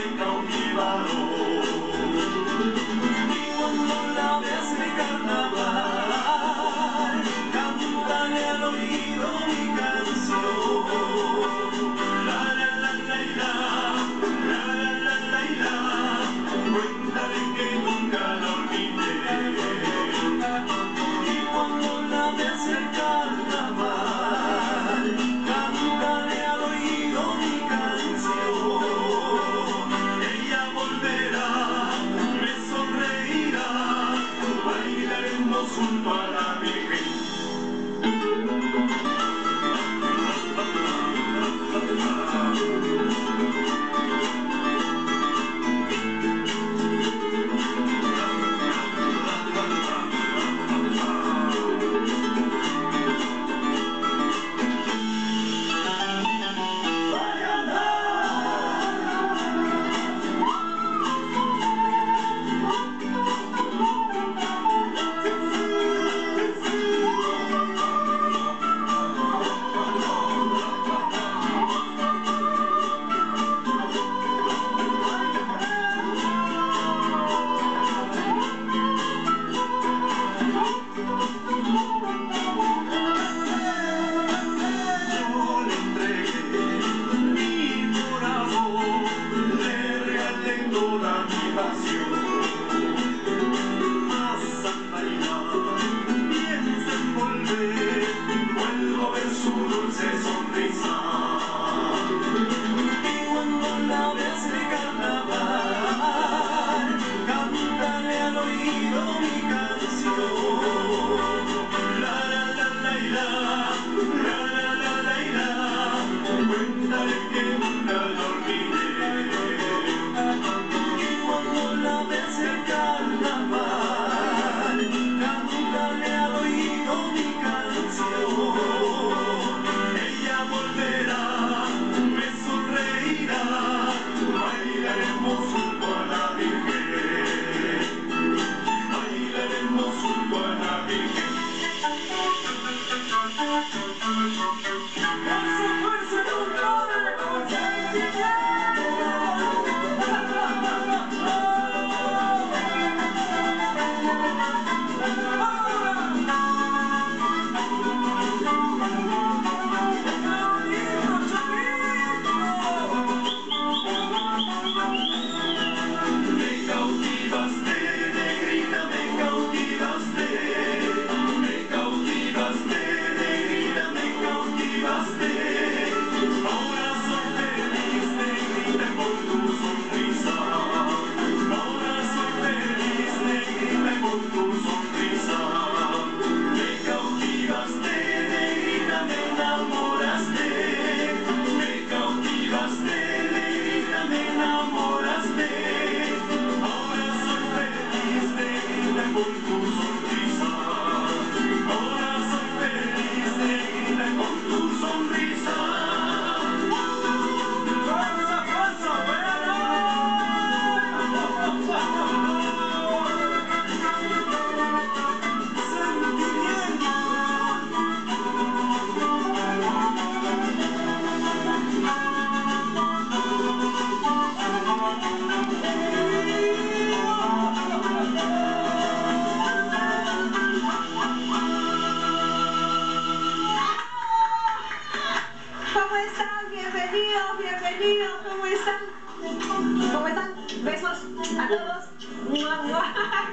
最高级马。Todos.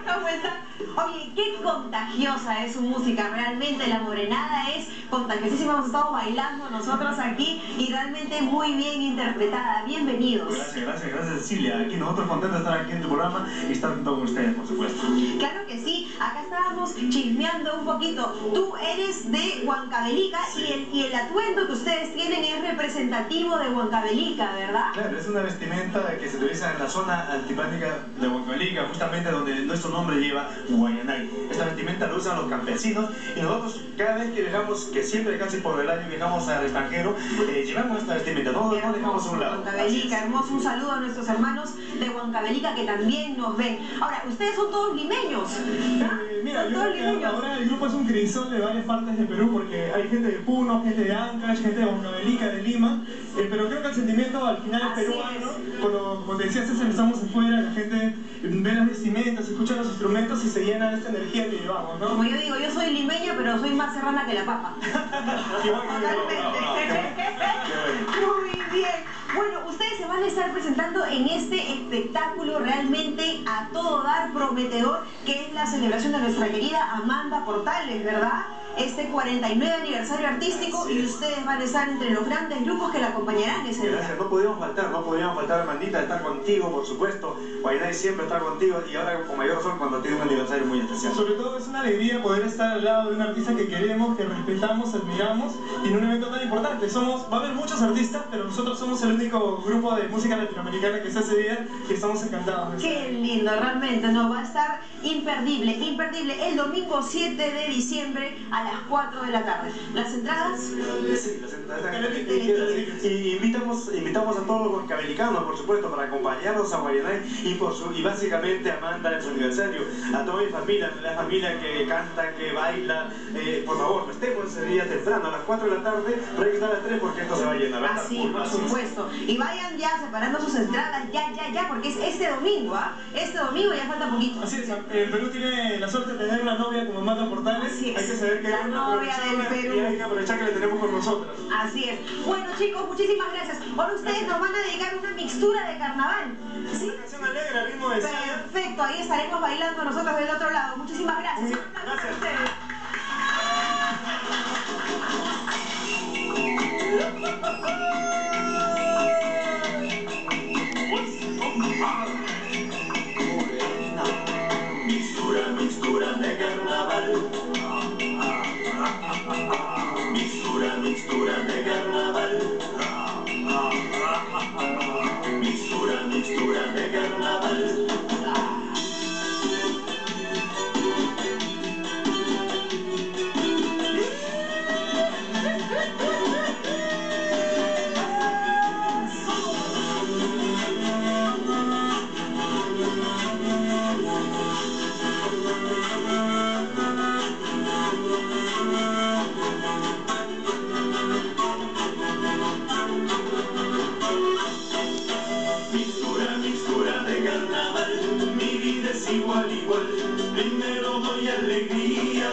¿Cómo están? Oye, qué contagiosa es su música, realmente la morenada es contagiosísima, hemos estado bailando nosotros aquí y realmente muy bien interpretada. Bienvenidos. Gracias, gracias, gracias Cecilia. Aquí nosotros contentos de estar aquí en tu programa y estar junto con ustedes, por supuesto. Claro que sí, acá estábamos chismeando un poquito. Tú eres de Huancavelica y, el, y el atuendo que ustedes tienen es representativo de Huancavelica, ¿verdad? Claro, es una vestimenta que se utiliza en la zona altiplánica de Huancavelica, justamente donde nuestro nombre lleva Guayanay. Esta vestimenta la usan los campesinos y nosotros cada vez que viajamos, que siempre casi por el año viajamos al extranjero, eh, llevamos esta vestimenta, no, no dejamos a un lado. Huancavelica, hermoso, un saludo a nuestros hermanos de Huancavelica que también nos ven. Ahora, ustedes son todos limeños. Eh, mira, Son yo todos limeños. El grupo es un crisol de varias partes de Perú porque hay gente de Puno, gente de Ancash, gente de Huancavelica, de Lima, eh, pero creo que el sentimiento al final es Así peruano. Cuando, como te decía César, estamos afuera, la gente ve las vestimentas, escucha los instrumentos y se llena de esta energía que llevamos, ¿no? Como yo digo, yo soy limeña, pero soy más serrana que la papa. Totalmente. Muy bien. Bueno, ustedes se van a estar presentando en este espectáculo realmente a todo dar prometedor, que es la celebración de nuestra querida Amanda Portales, ¿verdad? Este 49 aniversario artístico y es. ustedes van a estar entre los grandes grupos que la acompañarán ese día. Gracias, no podíamos faltar, no podíamos faltar, Amandita, estar contigo, por supuesto. Guayanay siempre está contigo y ahora con mayor razón cuando tiene un aniversario muy especial. Sobre todo es una alegría poder estar al lado de un artista que queremos, que respetamos, admiramos y en un evento tan importante. Somos, va a haber muchos artistas, pero nosotros somos el único grupo de música latinoamericana que está ese día y estamos encantados. Qué lindo, realmente, no, va a estar imperdible, imperdible, el domingo 7 de diciembre a las 4 de la tarde. Las entradas, Sí, las entradas Y invitamos, invitamos a todos los huancavelicanos, por supuesto, para acompañarnos a Guayanay y, por su, y básicamente a Amanda en su aniversario. A toda mi familia, la familia que canta, que baila, eh, por favor, estemos ese día temprano, a las 4 de la tarde, pero hay que estar a las 3 porque esto se va a llenar. va a así, por supuesto. Y vayan ya separando sus entradas, ya, ya, ya, porque es este domingo, ¿ah? Este domingo ya falta poquito. Así es, el Perú tiene la suerte de tener una novia como Amanda Portales. Así es, Hay que saber que la novia del Perú. Y hay que aprovechar que la tenemos con nosotros. Así es. Bueno, chicos, muchísimas gracias. Ahora ustedes nos van a dedicar una mixtura de carnaval. ¿Sí? Una canción alegre, al ritmo de. Perfecto, ahí estaremos bailando nosotros del otro lado. Muchísimas gracias. Aplauso gracias. Mixtura, mixtura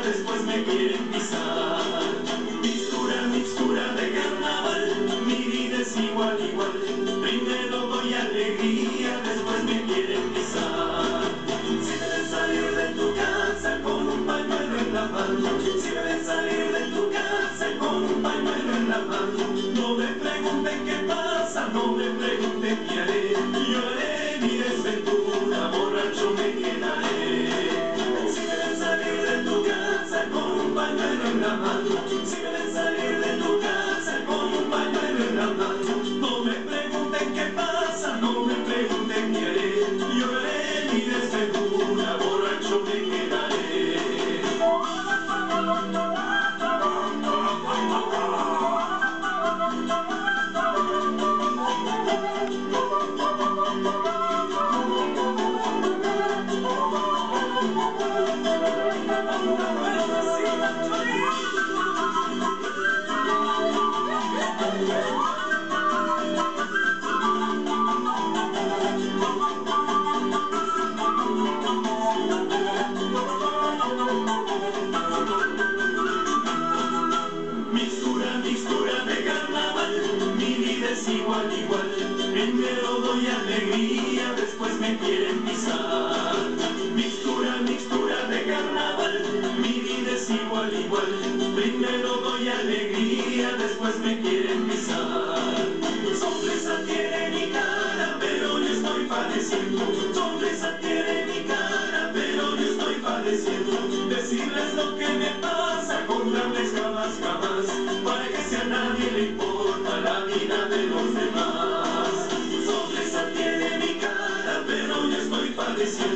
alegría, después me Mama. Primero doy alegría, después me quieren pisar. Mixtura, mixtura de carnaval, mi vida es igual, igual. Primero doy alegría, después me quieren pisar. Sonrisa tiene mi cara, pero yo estoy padeciendo. Sonrisa tiene mi cara, pero yo estoy padeciendo. Decirles lo que me pasa, contarles jamás, jamás. Para que si a nadie le importa la vida de los demás. Sonrisa tiene